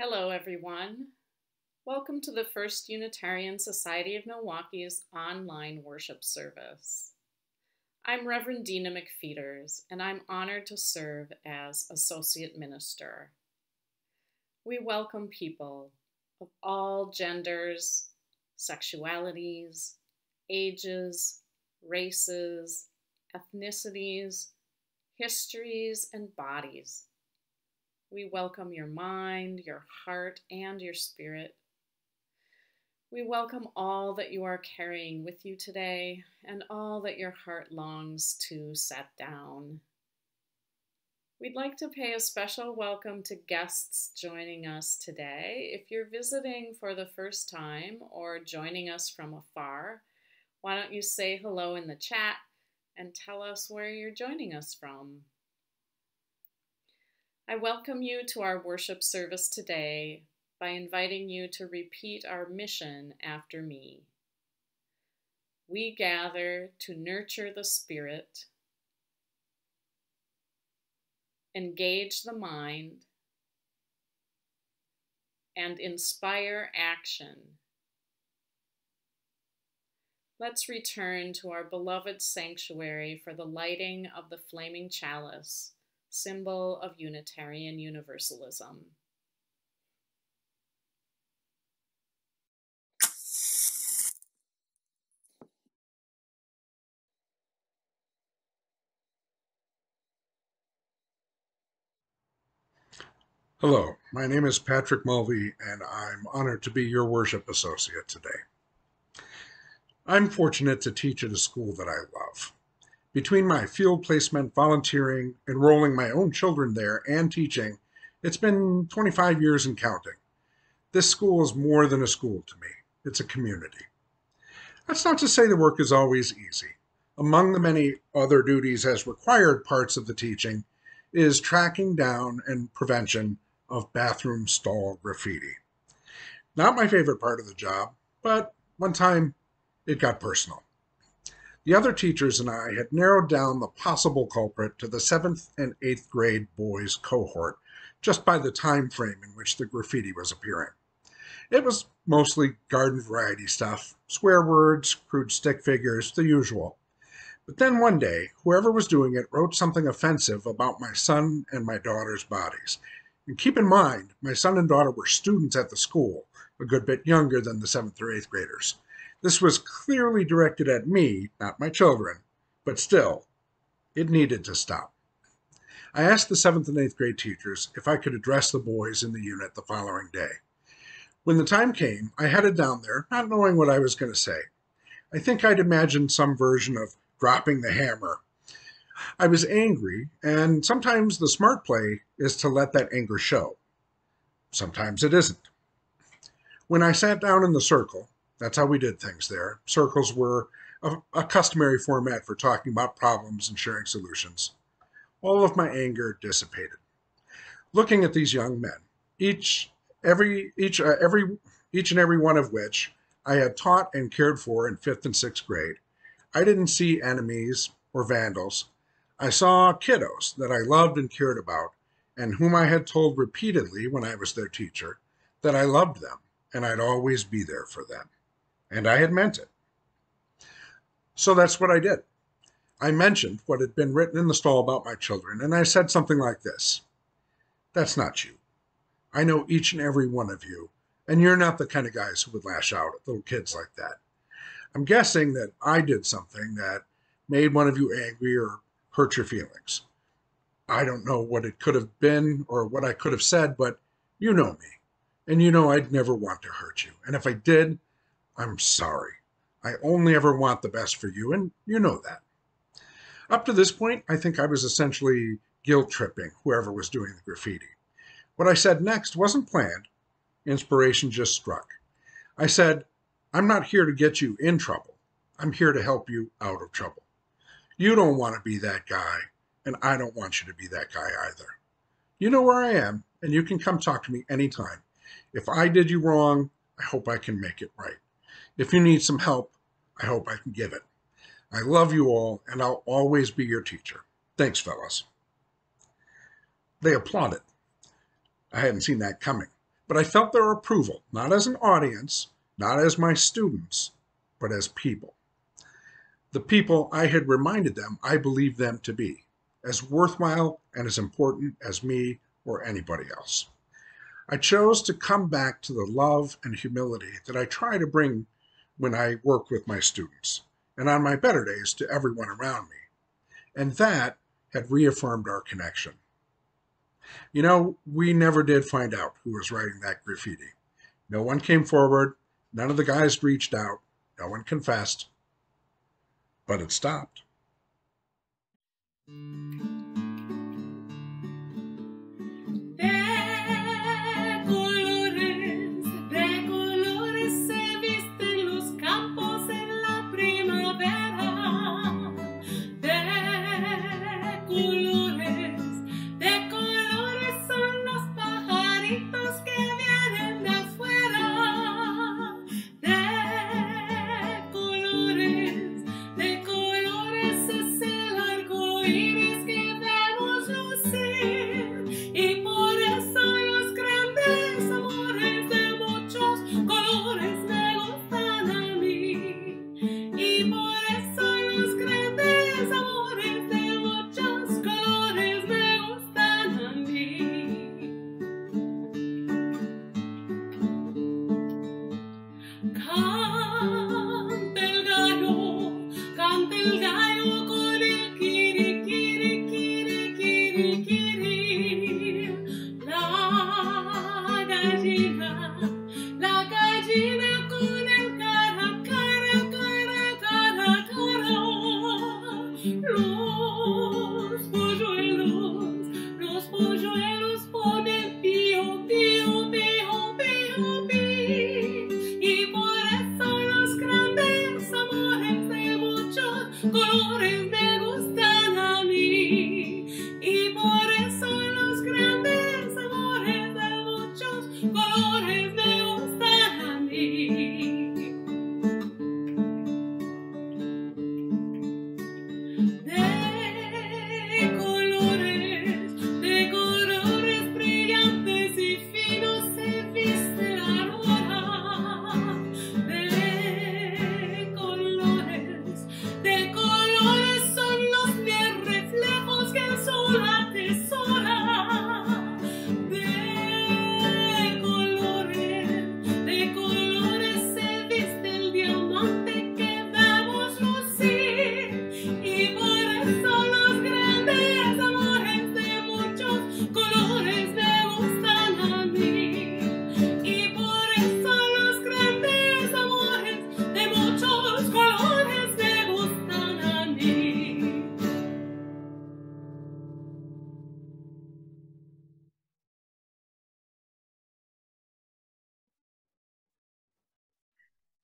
Hello, everyone. Welcome to the First Unitarian Society of Milwaukee's online worship service. I'm Reverend Dina McFeeters, and I'm honored to serve as Associate Minister. We welcome people of all genders, sexualities, ages, races, ethnicities, histories, and bodies. We welcome your mind, your heart, and your spirit. We welcome all that you are carrying with you today and all that your heart longs to set down. We'd like to pay a special welcome to guests joining us today. If you're visiting for the first time or joining us from afar, why don't you say hello in the chat and tell us where you're joining us from? I welcome you to our worship service today by inviting you to repeat our mission after me. We gather to nurture the spirit, engage the mind, and inspire action. Let's return to our beloved sanctuary for the lighting of the flaming chalice symbol of Unitarian Universalism. Hello, my name is Patrick Mulvey, and I'm honored to be your worship associate today. I'm fortunate to teach at a school that I love. Between my field placement, volunteering, enrolling my own children there, and teaching, it's been 25 years and counting. This school is more than a school to me, it's a community. That's not to say the work is always easy. Among the many other duties as required parts of the teaching is tracking down and prevention of bathroom stall graffiti. Not my favorite part of the job, but one time it got personal. The other teachers and I had narrowed down the possible culprit to the seventh and eighth grade boys cohort just by the time frame in which the graffiti was appearing. It was mostly garden variety stuff, swear words, crude stick figures, the usual. But then one day, whoever was doing it wrote something offensive about my son and my daughter's bodies. And keep in mind, my son and daughter were students at the school, a good bit younger than the seventh or eighth graders. This was clearly directed at me, not my children, but still, it needed to stop. I asked the seventh and eighth grade teachers if I could address the boys in the unit the following day. When the time came, I headed down there, not knowing what I was going to say. I think I'd imagined some version of dropping the hammer. I was angry, and sometimes the smart play is to let that anger show. Sometimes it isn't. When I sat down in the circle, that's how we did things there. Circles were a, a, customary format for talking about problems and sharing solutions. All of my anger dissipated. Looking at these young men, each, every, each, uh, every, each and every one of which I had taught and cared for in fifth and sixth grade, I didn't see enemies or vandals. I saw kiddos that I loved and cared about, and whom I had told repeatedly when I was their teacher that I loved them and I'd always be there for them and I had meant it. So that's what I did. I mentioned what had been written in the stall about my children, and I said something like this That's not you. I know each and every one of you, and you're not the kind of guys who would lash out at little kids like that. I'm guessing that I did something that made one of you angry or hurt your feelings. I don't know what it could have been or what I could have said, but you know me, and you know I'd never want to hurt you. And if I did, I'm sorry. I only ever want the best for you, and you know that. Up to this point, I think I was essentially guilt tripping whoever was doing the graffiti. What I said next wasn't planned, inspiration just struck. I said, I'm not here to get you in trouble. I'm here to help you out of trouble. You don't want to be that guy, and I don't want you to be that guy either. You know where I am, and you can come talk to me anytime. If I did you wrong, I hope I can make it right. If you need some help, I hope I can give it. I love you all, and I'll always be your teacher. Thanks, fellas. They applauded. I hadn't seen that coming. but I felt their approval, not as an audience, not as my students, but as people. The people I had reminded them I believed them to be, as worthwhile and as important as me or anybody else. I chose to come back to the love and humility that I try to bring when I work with my students, and on my better days to everyone around me. And that had reaffirmed our connection. You know, we never did find out who was writing that graffiti. No one came forward, none of the guys reached out, no one confessed, but it stopped.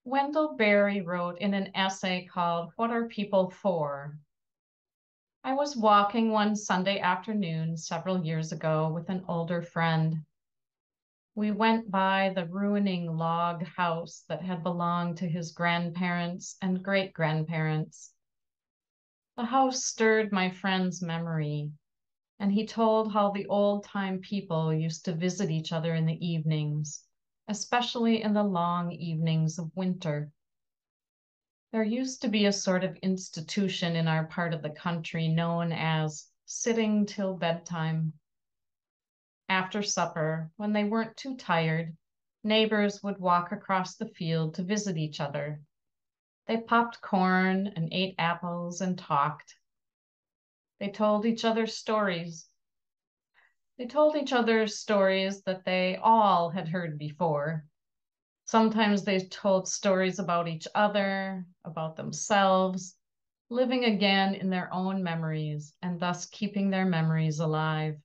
Wendell Berry wrote in an essay called What Are People For? I was walking one Sunday afternoon several years ago with an older friend. We went by the ruining log house that had belonged to his grandparents and great grandparents. The house stirred my friend's memory, and he told how the old time people used to visit each other in the evenings especially in the long evenings of winter. There used to be a sort of institution in our part of the country known as sitting till bedtime. After supper, when they weren't too tired, neighbors would walk across the field to visit each other. They popped corn and ate apples and talked. They told each other stories they told each other stories that they all had heard before. Sometimes they told stories about each other, about themselves, living again in their own memories and thus keeping their memories alive.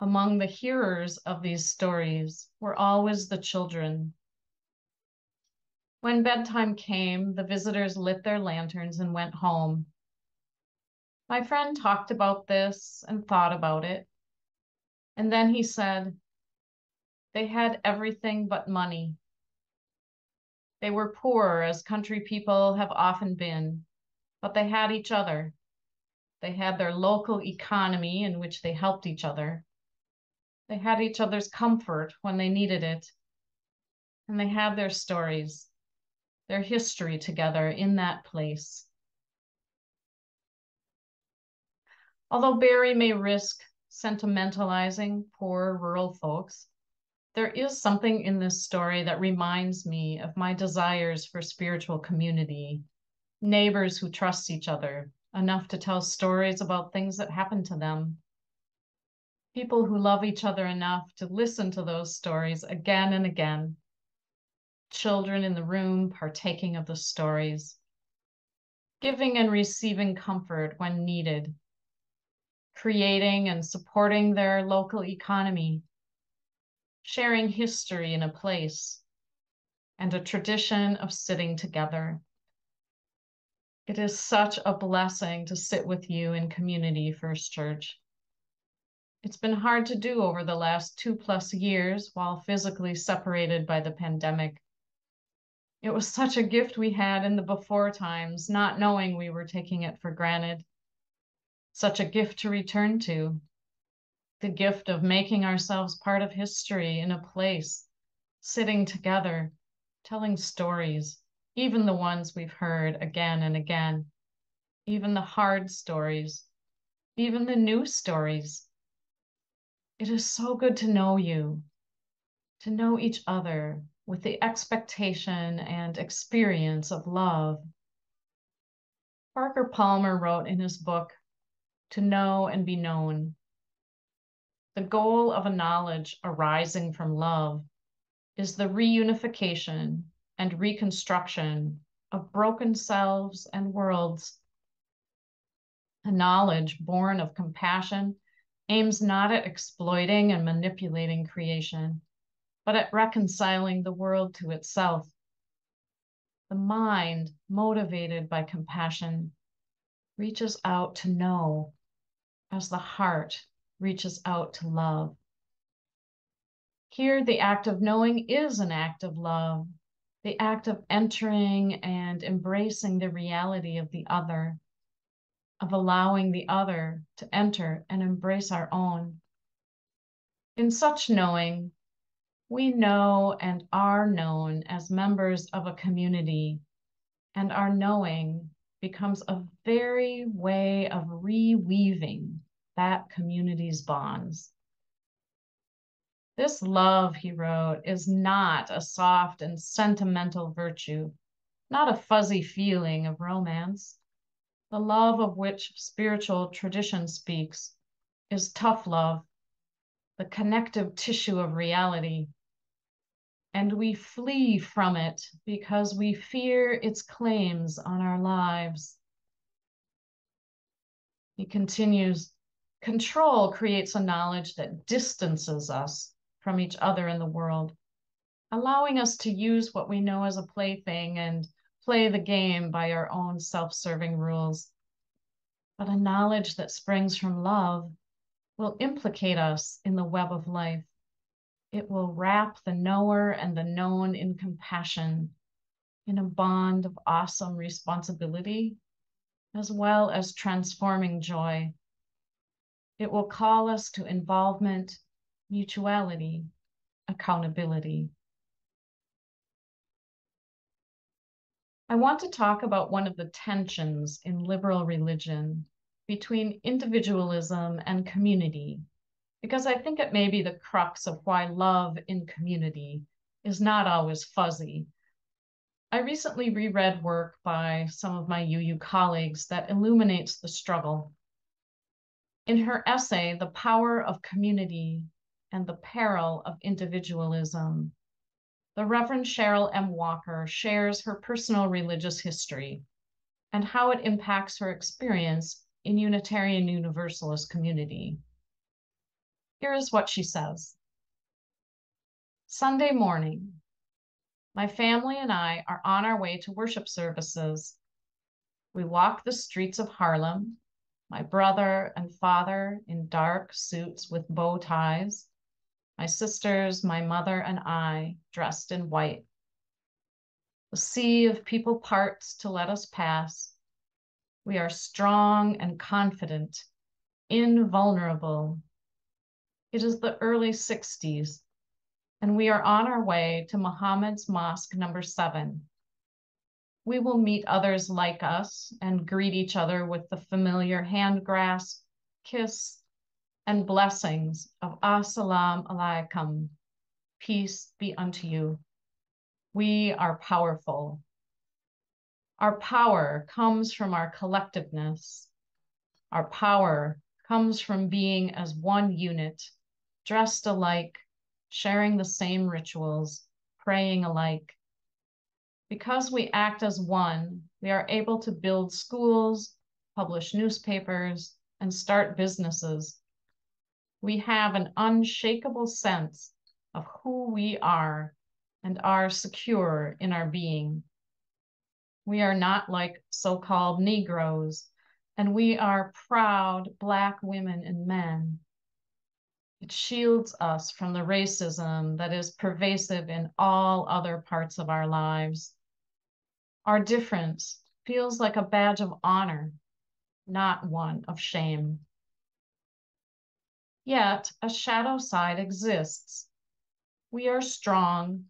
Among the hearers of these stories were always the children. When bedtime came, the visitors lit their lanterns and went home. My friend talked about this and thought about it. And then he said, they had everything but money. They were poor, as country people have often been, but they had each other. They had their local economy in which they helped each other. They had each other's comfort when they needed it. And they had their stories, their history together in that place. Although Berry may risk sentimentalizing poor rural folks, there is something in this story that reminds me of my desires for spiritual community, neighbors who trust each other enough to tell stories about things that happened to them, people who love each other enough to listen to those stories again and again, children in the room partaking of the stories, giving and receiving comfort when needed, creating and supporting their local economy sharing history in a place, and a tradition of sitting together. It is such a blessing to sit with you in Community First Church. It's been hard to do over the last two plus years while physically separated by the pandemic. It was such a gift we had in the before times, not knowing we were taking it for granted. Such a gift to return to the gift of making ourselves part of history in a place, sitting together, telling stories, even the ones we've heard again and again, even the hard stories, even the new stories. It is so good to know you, to know each other with the expectation and experience of love. Parker Palmer wrote in his book, To Know and Be Known, the goal of a knowledge arising from love is the reunification and reconstruction of broken selves and worlds. A knowledge born of compassion aims not at exploiting and manipulating creation, but at reconciling the world to itself. The mind, motivated by compassion, reaches out to know as the heart reaches out to love. Here, the act of knowing is an act of love, the act of entering and embracing the reality of the other, of allowing the other to enter and embrace our own. In such knowing, we know and are known as members of a community, and our knowing becomes a very way of reweaving that community's bonds. This love, he wrote, is not a soft and sentimental virtue, not a fuzzy feeling of romance. The love of which spiritual tradition speaks is tough love, the connective tissue of reality. And we flee from it because we fear its claims on our lives. He continues Control creates a knowledge that distances us from each other in the world, allowing us to use what we know as a plaything and play the game by our own self serving rules. But a knowledge that springs from love will implicate us in the web of life. It will wrap the knower and the known in compassion, in a bond of awesome responsibility, as well as transforming joy. It will call us to involvement, mutuality, accountability. I want to talk about one of the tensions in liberal religion between individualism and community, because I think it may be the crux of why love in community is not always fuzzy. I recently reread work by some of my UU colleagues that illuminates the struggle in her essay, The Power of Community and the Peril of Individualism, the Reverend Cheryl M. Walker shares her personal religious history and how it impacts her experience in Unitarian Universalist community. Here is what she says. Sunday morning, my family and I are on our way to worship services. We walk the streets of Harlem my brother and father in dark suits with bow ties, my sisters, my mother, and I dressed in white. The sea of people parts to let us pass. We are strong and confident, invulnerable. It is the early 60s, and we are on our way to Muhammad's Mosque number seven. We will meet others like us and greet each other with the familiar hand grasp, kiss, and blessings of Assalamu alaikum. Peace be unto you. We are powerful. Our power comes from our collectiveness. Our power comes from being as one unit, dressed alike, sharing the same rituals, praying alike. Because we act as one, we are able to build schools, publish newspapers, and start businesses. We have an unshakable sense of who we are and are secure in our being. We are not like so called Negroes, and we are proud Black women and men. It shields us from the racism that is pervasive in all other parts of our lives. Our difference feels like a badge of honor, not one of shame. Yet a shadow side exists. We are strong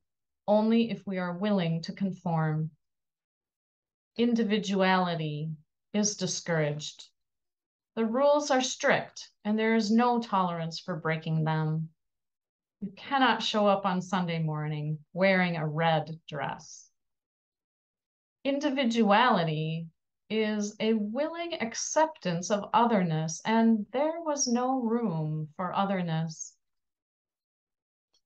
only if we are willing to conform. Individuality is discouraged. The rules are strict and there is no tolerance for breaking them. You cannot show up on Sunday morning wearing a red dress. Individuality is a willing acceptance of otherness, and there was no room for otherness.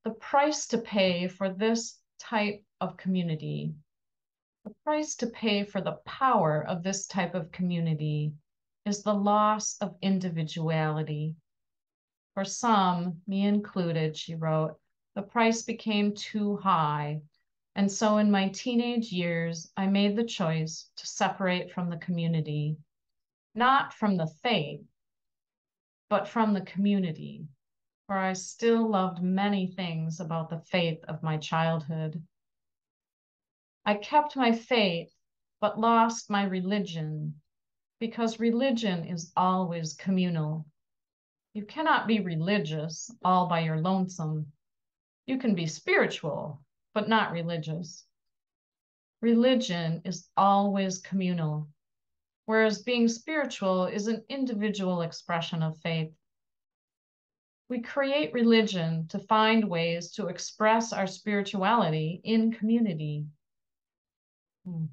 The price to pay for this type of community, the price to pay for the power of this type of community is the loss of individuality. For some, me included, she wrote, the price became too high. And so in my teenage years, I made the choice to separate from the community, not from the faith, but from the community, for I still loved many things about the faith of my childhood. I kept my faith, but lost my religion because religion is always communal. You cannot be religious all by your lonesome. You can be spiritual, but not religious. Religion is always communal, whereas being spiritual is an individual expression of faith. We create religion to find ways to express our spirituality in community. Hmm.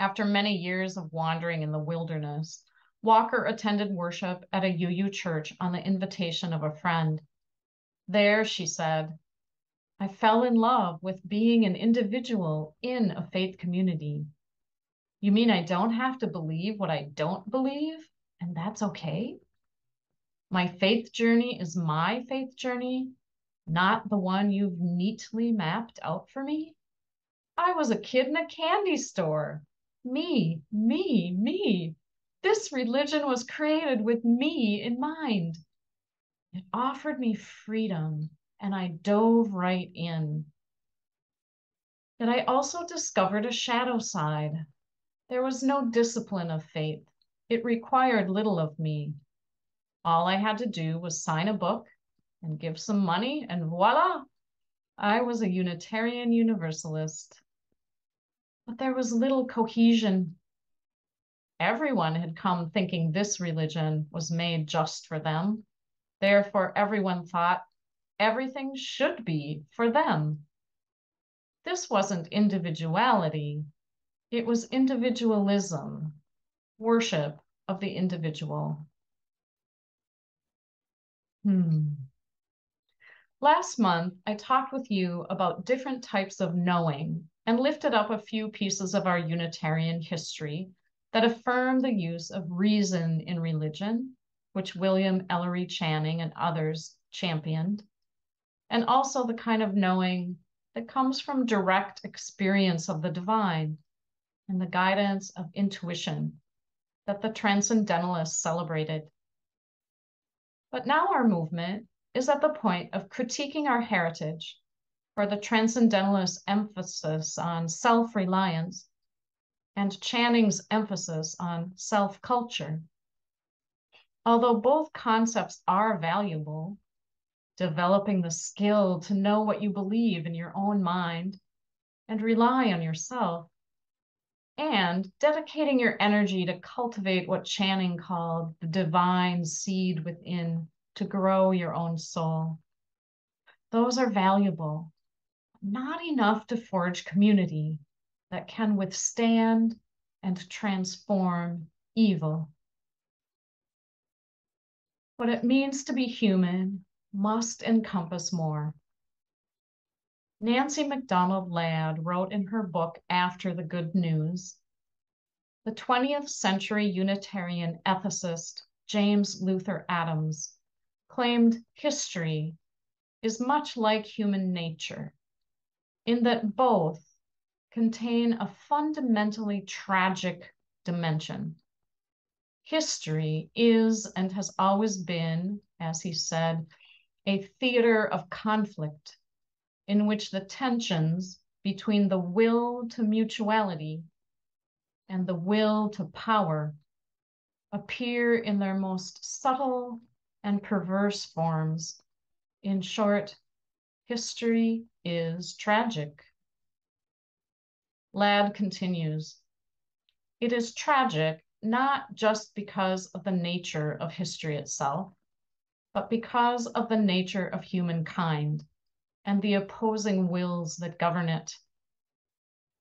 After many years of wandering in the wilderness, Walker attended worship at a UU church on the invitation of a friend. There, she said, I fell in love with being an individual in a faith community. You mean I don't have to believe what I don't believe, and that's okay? My faith journey is my faith journey, not the one you've neatly mapped out for me? I was a kid in a candy store me, me, me. This religion was created with me in mind. It offered me freedom, and I dove right in. Yet I also discovered a shadow side. There was no discipline of faith. It required little of me. All I had to do was sign a book and give some money, and voila, I was a Unitarian Universalist but there was little cohesion. Everyone had come thinking this religion was made just for them. Therefore, everyone thought everything should be for them. This wasn't individuality, it was individualism, worship of the individual. Hmm. Last month, I talked with you about different types of knowing and lifted up a few pieces of our Unitarian history that affirm the use of reason in religion, which William Ellery Channing and others championed, and also the kind of knowing that comes from direct experience of the divine and the guidance of intuition that the Transcendentalists celebrated. But now our movement is at the point of critiquing our heritage for the Transcendentalist emphasis on self reliance and Channing's emphasis on self culture. Although both concepts are valuable, developing the skill to know what you believe in your own mind and rely on yourself, and dedicating your energy to cultivate what Channing called the divine seed within to grow your own soul. Those are valuable, not enough to forge community that can withstand and transform evil. What it means to be human must encompass more. Nancy MacDonald Ladd wrote in her book After the Good News the 20th century Unitarian ethicist James Luther Adams claimed history is much like human nature in that both contain a fundamentally tragic dimension. History is and has always been, as he said, a theater of conflict in which the tensions between the will to mutuality and the will to power appear in their most subtle and perverse forms. In short, history is tragic. Ladd continues, it is tragic not just because of the nature of history itself, but because of the nature of humankind and the opposing wills that govern it.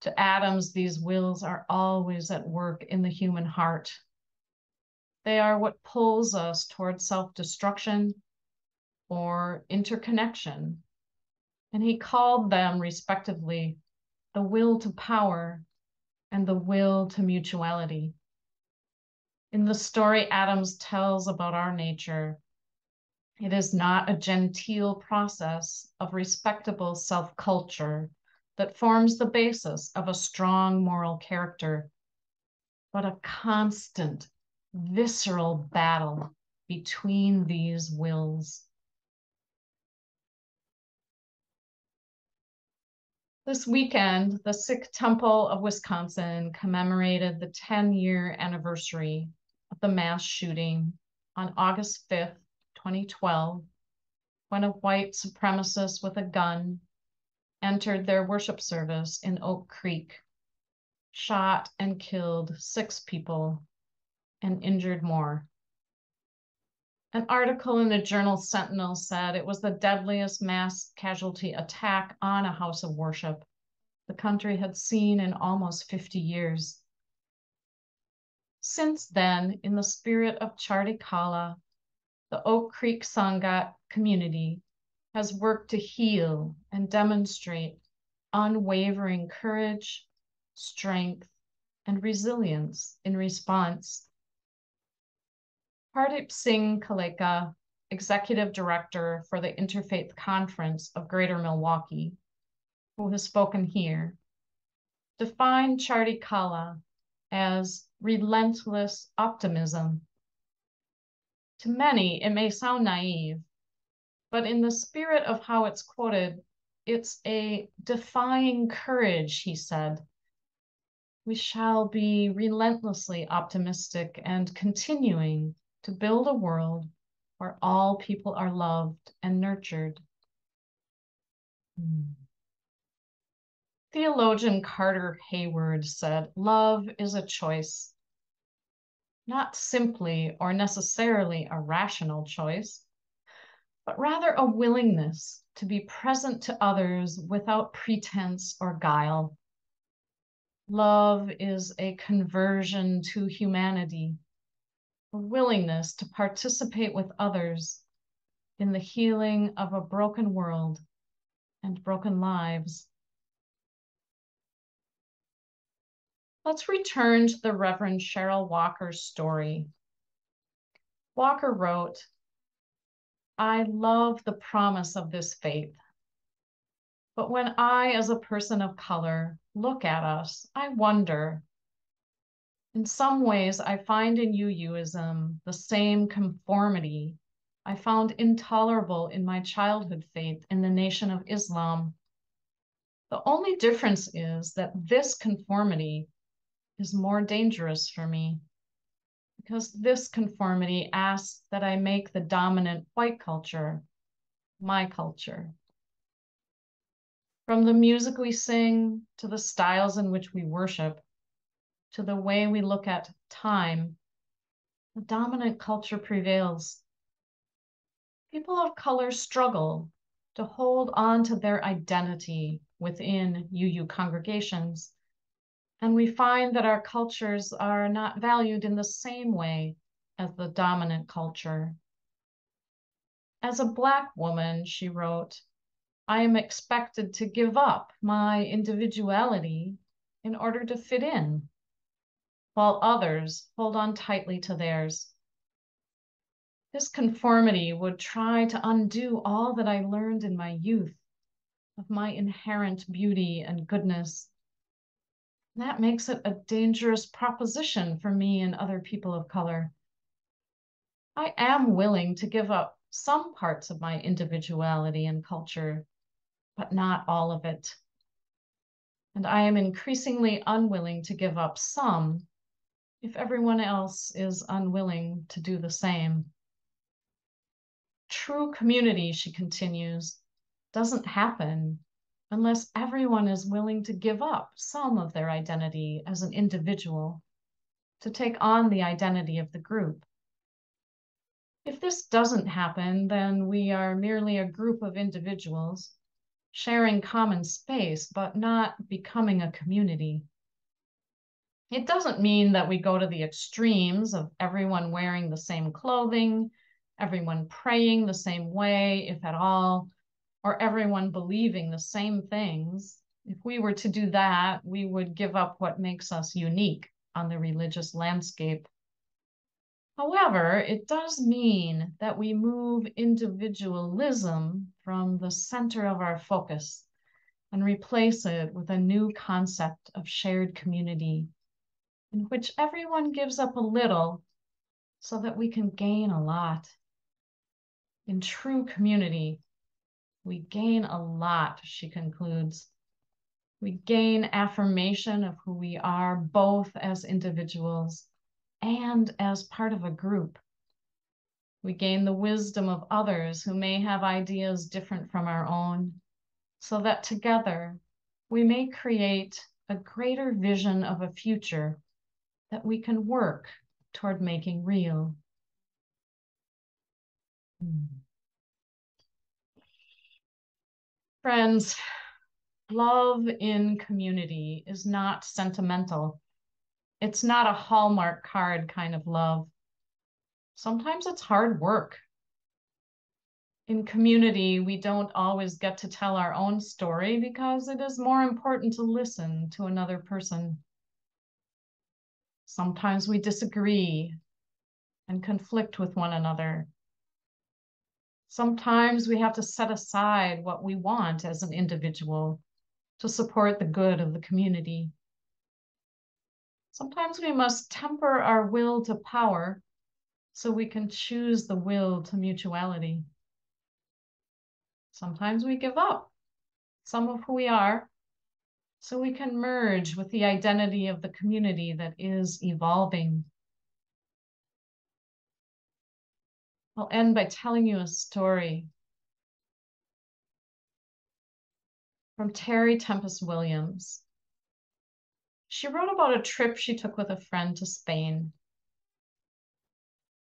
To Adams, these wills are always at work in the human heart. They are what pulls us toward self destruction or interconnection. And he called them, respectively, the will to power and the will to mutuality. In the story Adams tells about our nature, it is not a genteel process of respectable self culture that forms the basis of a strong moral character, but a constant, visceral battle between these wills. This weekend, the Sikh Temple of Wisconsin commemorated the 10 year anniversary of the mass shooting on August 5th, 2012, when a white supremacist with a gun entered their worship service in Oak Creek, shot and killed six people, and injured more. An article in the journal Sentinel said it was the deadliest mass casualty attack on a house of worship the country had seen in almost 50 years. Since then, in the spirit of Chardi Kala, the Oak Creek Sangat community has worked to heal and demonstrate unwavering courage, strength, and resilience in response. Pardeep Singh Kaleka, Executive Director for the Interfaith Conference of Greater Milwaukee, who has spoken here, defined Chardi Kala as relentless optimism. To many, it may sound naive, but in the spirit of how it's quoted, it's a defying courage, he said. We shall be relentlessly optimistic and continuing to build a world where all people are loved and nurtured. Hmm. Theologian Carter Heyward said, Love is a choice, not simply or necessarily a rational choice, but rather a willingness to be present to others without pretense or guile. Love is a conversion to humanity, a willingness to participate with others in the healing of a broken world and broken lives. Let's return to the Reverend Cheryl Walker's story. Walker wrote, I love the promise of this faith. But when I, as a person of color, look at us, I wonder. In some ways, I find in UUism the same conformity I found intolerable in my childhood faith in the Nation of Islam. The only difference is that this conformity is more dangerous for me because this conformity asks that I make the dominant white culture my culture. From the music we sing to the styles in which we worship, to the way we look at time, the dominant culture prevails. People of color struggle to hold on to their identity within UU congregations. And we find that our cultures are not valued in the same way as the dominant culture. As a Black woman, she wrote, I am expected to give up my individuality in order to fit in, while others hold on tightly to theirs. This conformity would try to undo all that I learned in my youth of my inherent beauty and goodness. That makes it a dangerous proposition for me and other people of color. I am willing to give up some parts of my individuality and culture but not all of it. And I am increasingly unwilling to give up some if everyone else is unwilling to do the same. True community, she continues, doesn't happen unless everyone is willing to give up some of their identity as an individual to take on the identity of the group. If this doesn't happen, then we are merely a group of individuals sharing common space, but not becoming a community. It doesn't mean that we go to the extremes of everyone wearing the same clothing, everyone praying the same way, if at all, or everyone believing the same things. If we were to do that, we would give up what makes us unique on the religious landscape. However, it does mean that we move individualism from the center of our focus and replace it with a new concept of shared community in which everyone gives up a little so that we can gain a lot. In true community, we gain a lot, she concludes. We gain affirmation of who we are, both as individuals and as part of a group. We gain the wisdom of others who may have ideas different from our own, so that together we may create a greater vision of a future that we can work toward making real. Hmm. Friends, love in community is not sentimental it's not a Hallmark card kind of love. Sometimes it's hard work. In community, we don't always get to tell our own story because it is more important to listen to another person. Sometimes we disagree and conflict with one another. Sometimes we have to set aside what we want as an individual to support the good of the community. Sometimes we must temper our will to power so we can choose the will to mutuality. Sometimes we give up some of who we are so we can merge with the identity of the community that is evolving. I'll end by telling you a story from Terry Tempest Williams. She wrote about a trip she took with a friend to Spain.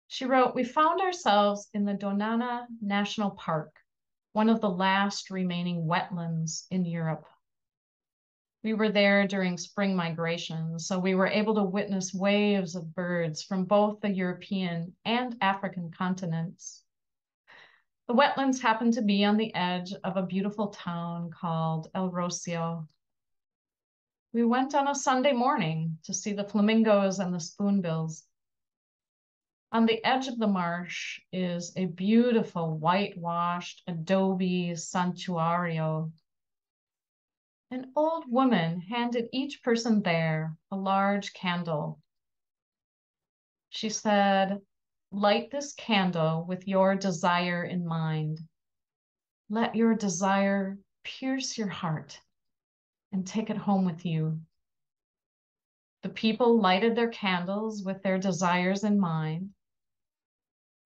She wrote, We found ourselves in the Doñana National Park, one of the last remaining wetlands in Europe. We were there during spring migration, so we were able to witness waves of birds from both the European and African continents. The wetlands happened to be on the edge of a beautiful town called El Rocío, we went on a Sunday morning to see the flamingos and the spoonbills. On the edge of the marsh is a beautiful whitewashed adobe santuario. An old woman handed each person there a large candle. She said, Light this candle with your desire in mind. Let your desire pierce your heart and take it home with you. The people lighted their candles with their desires in mind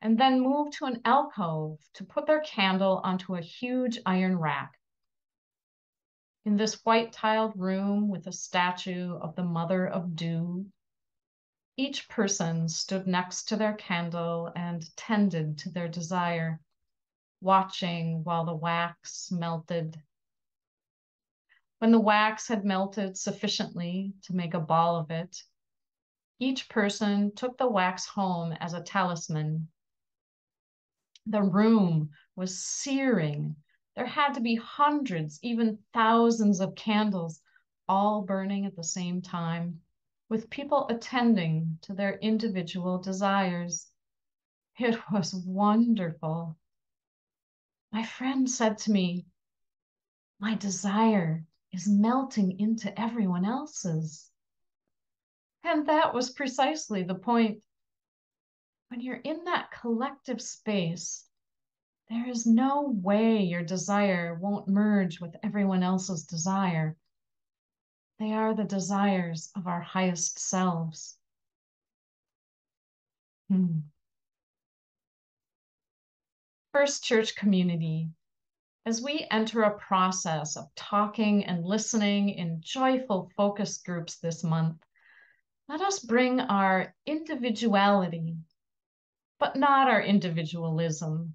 and then moved to an alcove to put their candle onto a huge iron rack. In this white tiled room with a statue of the Mother of Dew, each person stood next to their candle and tended to their desire, watching while the wax melted. When the wax had melted sufficiently to make a ball of it, each person took the wax home as a talisman the room was searing. There had to be hundreds, even thousands of candles, all burning at the same time, with people attending to their individual desires. It was wonderful. My friend said to me, My desire is melting into everyone else's. And that was precisely the point when you're in that collective space, there is no way your desire won't merge with everyone else's desire. They are the desires of our highest selves. Hmm. First Church community, as we enter a process of talking and listening in joyful focus groups this month, let us bring our individuality but not our individualism.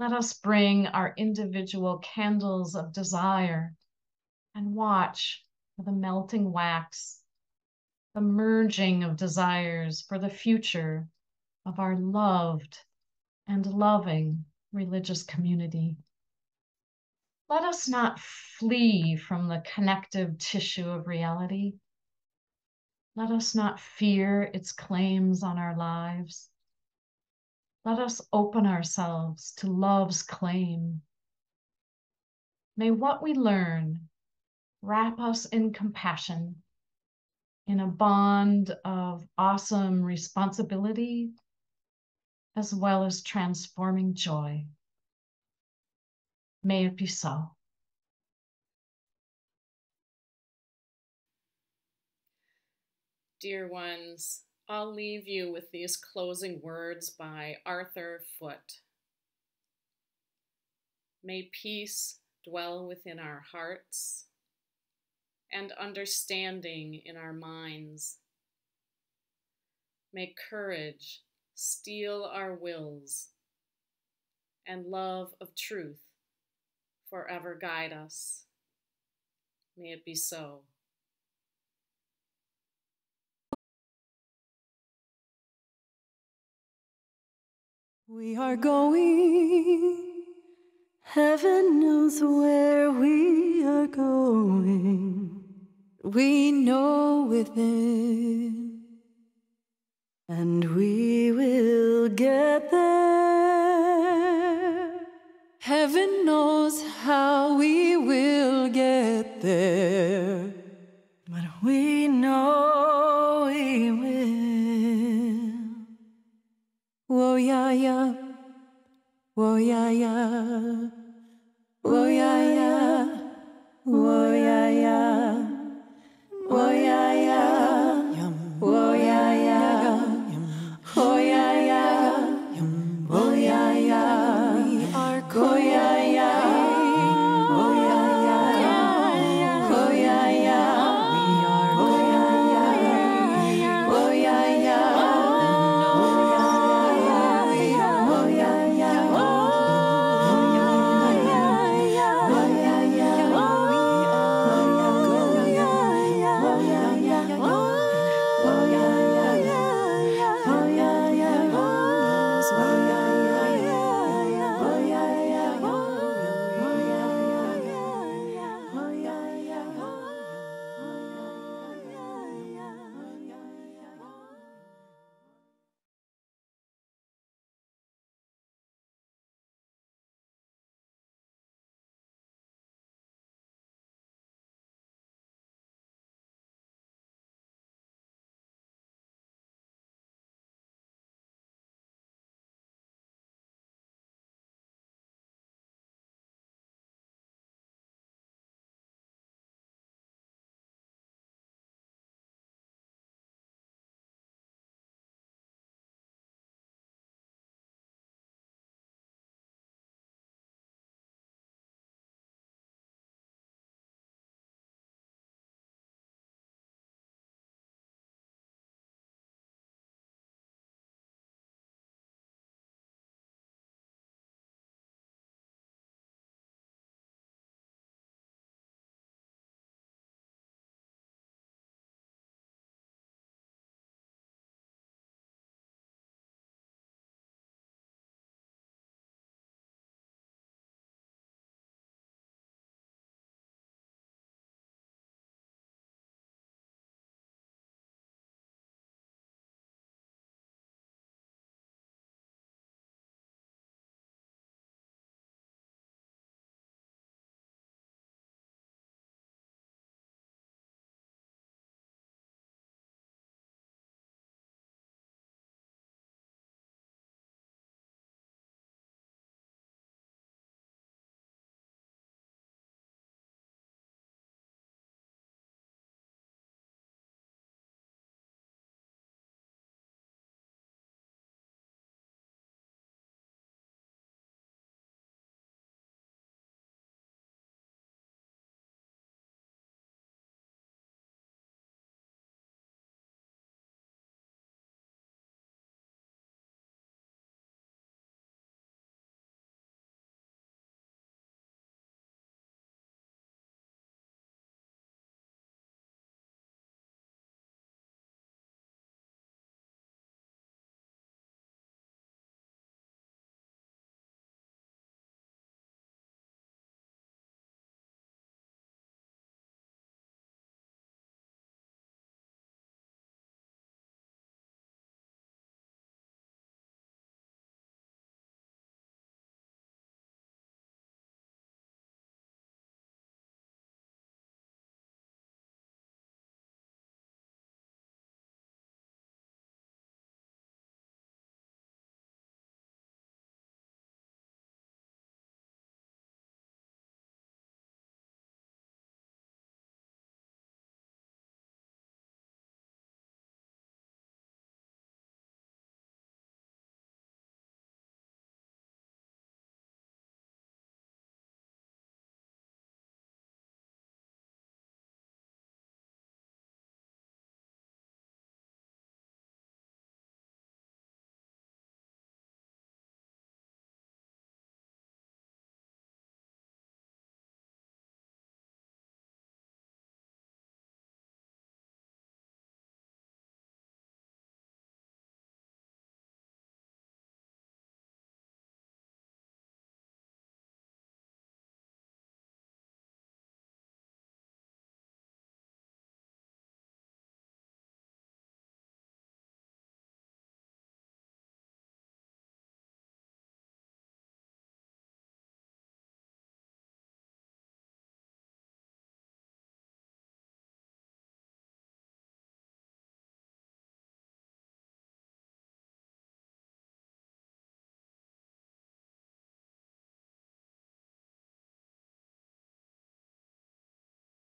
Let us bring our individual candles of desire and watch for the melting wax, the merging of desires for the future of our loved and loving religious community. Let us not flee from the connective tissue of reality. Let us not fear its claims on our lives. Let us open ourselves to love's claim. May what we learn wrap us in compassion, in a bond of awesome responsibility, as well as transforming joy. May it be so. Dear ones, I'll leave you with these closing words by Arthur Foote. May peace dwell within our hearts and understanding in our minds. May courage steel our wills and love of truth forever guide us. May it be so. We are going, heaven knows where we are going. We know within, and we will get there. Heaven knows how we will get there, but we know. Whoa, yeah, yeah. Whoa, yeah, yeah.